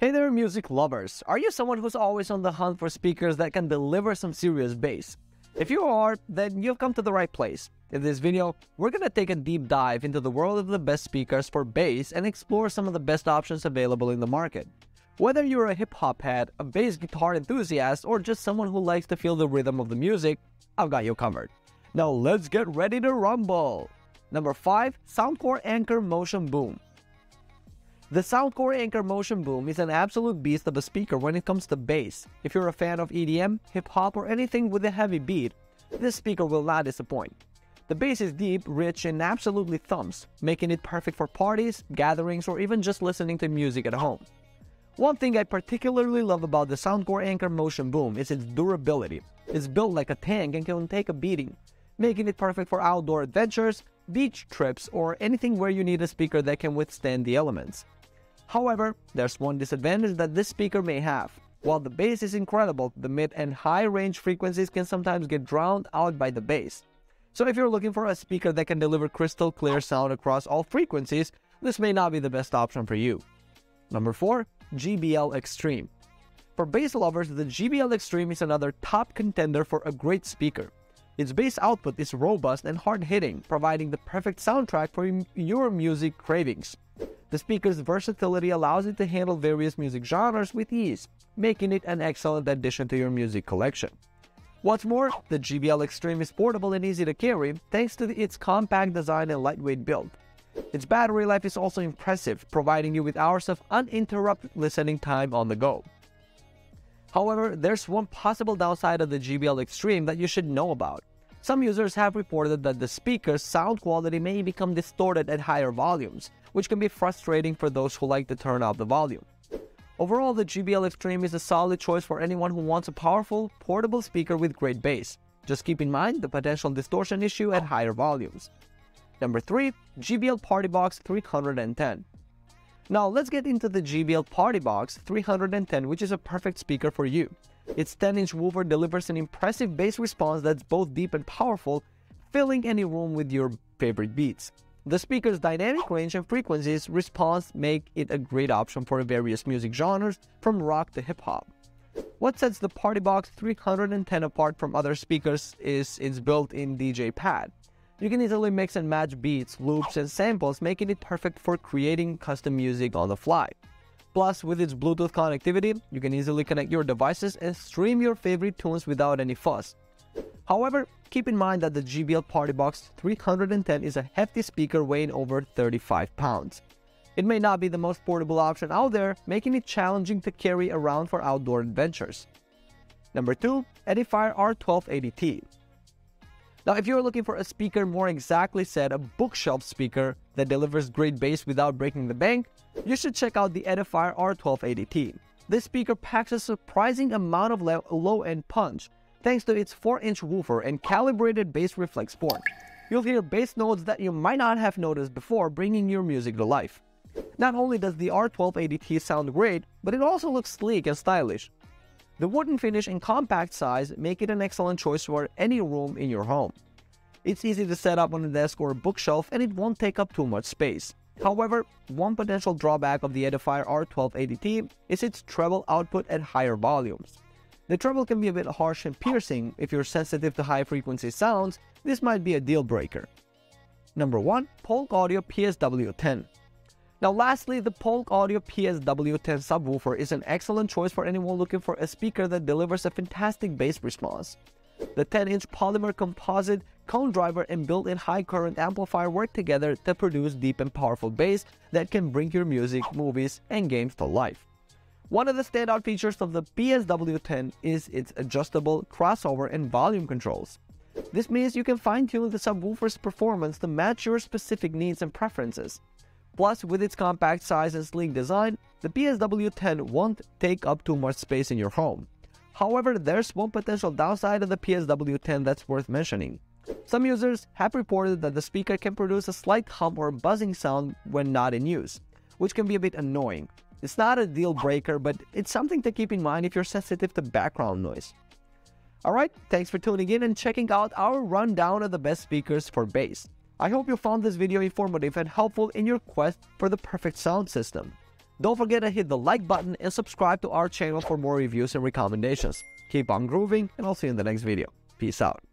Hey there, music lovers. Are you someone who's always on the hunt for speakers that can deliver some serious bass? If you are, then you've come to the right place. In this video, we're gonna take a deep dive into the world of the best speakers for bass and explore some of the best options available in the market. Whether you're a hip hop head, a bass guitar enthusiast, or just someone who likes to feel the rhythm of the music, I've got you covered. Now let's get ready to rumble! Number 5. Soundcore Anker Motion Boom the Soundcore Anker Motion Boom is an absolute beast of a speaker when it comes to bass. If you're a fan of EDM, hip hop, or anything with a heavy beat, this speaker will not disappoint. The bass is deep, rich, and absolutely thumps, making it perfect for parties, gatherings, or even just listening to music at home. One thing I particularly love about the Soundcore Anker Motion Boom is its durability. It's built like a tank and can take a beating, making it perfect for outdoor adventures, beach trips, or anything where you need a speaker that can withstand the elements. However, there's one disadvantage that this speaker may have. While the bass is incredible, the mid and high range frequencies can sometimes get drowned out by the bass. So if you're looking for a speaker that can deliver crystal clear sound across all frequencies, this may not be the best option for you. Number 4. JBL Xtreme For bass lovers, the JBL Xtreme is another top contender for a great speaker. Its bass output is robust and hard-hitting, providing the perfect soundtrack for your music cravings. The speaker's versatility allows it to handle various music genres with ease, making it an excellent addition to your music collection. What's more, the JBL Xtreme is portable and easy to carry thanks to its compact design and lightweight build. Its battery life is also impressive, providing you with hours of uninterrupted listening time on the go. However, there's one possible downside of the JBL Xtreme that you should know about. Some users have reported that the speaker's sound quality may become distorted at higher volumes, which can be frustrating for those who like to turn up the volume. Overall, the JBL Xtreme is a solid choice for anyone who wants a powerful, portable speaker with great bass. Just keep in mind the potential distortion issue at higher volumes. Number 3. JBL Party Box 310 Now let's get into the JBL Party Box 310 which is a perfect speaker for you. Its 10-inch woofer delivers an impressive bass response that's both deep and powerful, filling any room with your favorite beats. The speaker's dynamic range and frequencies response make it a great option for various music genres, from rock to hip-hop. What sets the PartyBox 310 apart from other speakers is its built-in DJ pad. You can easily mix and match beats, loops, and samples, making it perfect for creating custom music on the fly. Plus, with its Bluetooth connectivity, you can easily connect your devices and stream your favorite tunes without any fuss. However, keep in mind that the JBL PartyBox 310 is a hefty speaker weighing over 35 pounds. It may not be the most portable option out there, making it challenging to carry around for outdoor adventures. Number 2. Edifier R1280T Now if you're looking for a speaker more exactly said a bookshelf speaker that delivers great bass without breaking the bank, you should check out the Edifier R1280T. This speaker packs a surprising amount of low-end punch, thanks to its 4-inch woofer and calibrated bass reflex port. You'll hear bass notes that you might not have noticed before, bringing your music to life. Not only does the R1280T sound great, but it also looks sleek and stylish. The wooden finish and compact size make it an excellent choice for any room in your home. It's easy to set up on a desk or a bookshelf and it won't take up too much space. However, one potential drawback of the Edifier R1280T is its treble output at higher volumes. The treble can be a bit harsh and piercing. If you're sensitive to high frequency sounds, this might be a deal breaker. Number 1. Polk Audio PSW10 Now lastly, the Polk Audio PSW10 subwoofer is an excellent choice for anyone looking for a speaker that delivers a fantastic bass response. The 10-inch polymer composite, cone driver, and built-in high-current amplifier work together to produce deep and powerful bass that can bring your music, movies, and games to life. One of the standout features of the PSW10 is its adjustable crossover and volume controls. This means you can fine-tune the subwoofer's performance to match your specific needs and preferences. Plus, with its compact size and sleek design, the PSW10 won't take up too much space in your home. However, there's one potential downside of the PSW10 that's worth mentioning. Some users have reported that the speaker can produce a slight hum or buzzing sound when not in use, which can be a bit annoying. It's not a deal breaker, but it's something to keep in mind if you're sensitive to background noise. Alright, thanks for tuning in and checking out our rundown of the best speakers for bass. I hope you found this video informative and helpful in your quest for the perfect sound system. Don't forget to hit the like button and subscribe to our channel for more reviews and recommendations. Keep on grooving, and I'll see you in the next video. Peace out.